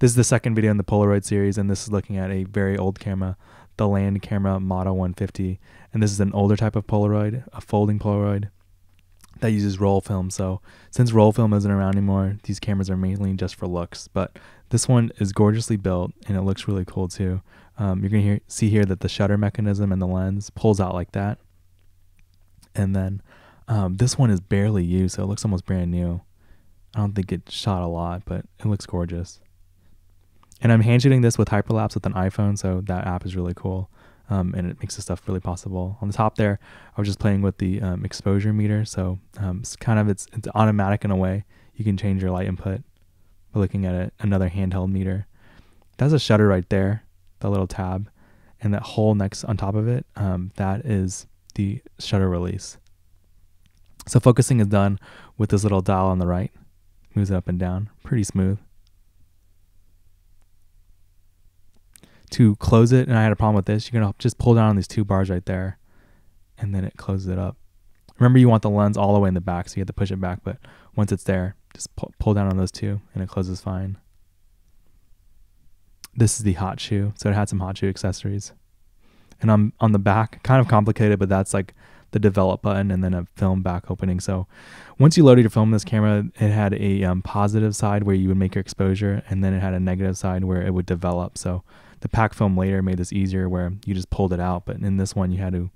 This is the second video in the Polaroid series, and this is looking at a very old camera, the Land Camera Model 150. And this is an older type of Polaroid, a folding Polaroid that uses roll film. So since roll film isn't around anymore, these cameras are mainly just for looks. But this one is gorgeously built, and it looks really cool too. Um, you're gonna see here that the shutter mechanism and the lens pulls out like that. And then um, this one is barely used, so it looks almost brand new. I don't think it shot a lot, but it looks gorgeous. And I'm hand shooting this with hyperlapse with an iPhone, so that app is really cool. Um, and it makes this stuff really possible. On the top there, I was just playing with the um, exposure meter, so um, it's kind of it's it's automatic in a way. You can change your light input by looking at it. Another handheld meter. That's a shutter right there, the little tab, and that hole next on top of it. Um, that is the shutter release. So focusing is done with this little dial on the right. Moves up and down, pretty smooth. To close it, and I had a problem with this, you're gonna just pull down on these two bars right there, and then it closes it up. Remember, you want the lens all the way in the back, so you have to push it back. But once it's there, just pull, pull down on those two, and it closes fine. This is the hot shoe, so it had some hot shoe accessories. And on on the back, kind of complicated, but that's like the develop button and then a film back opening. So once you loaded your film in this camera, it had a um, positive side where you would make your exposure, and then it had a negative side where it would develop. So the pack film later made this easier where you just pulled it out, but in this one you had to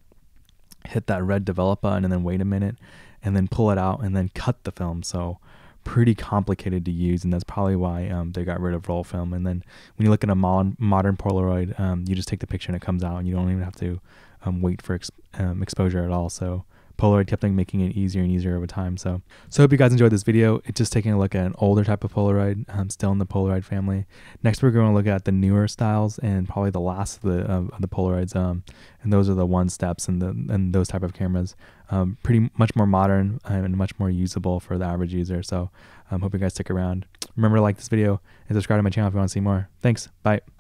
hit that red develop button and then wait a minute and then pull it out and then cut the film. So pretty complicated to use, and that's probably why um, they got rid of roll film. And then when you look at a modern, modern Polaroid, um, you just take the picture and it comes out, and you don't even have to um, wait for ex- um, exposure at all. So Polaroid kept on making it easier and easier over time. So, so I hope you guys enjoyed this video. It's just taking a look at an older type of Polaroid, um, still in the Polaroid family. Next, we're going to look at the newer styles and probably the last of the of the Polaroids. Um, and those are the one steps and the and those type of cameras. Um, pretty much more modern and much more usable for the average user. So, um, hope you guys stick around. Remember to like this video and subscribe to my channel if you want to see more. Thanks. Bye.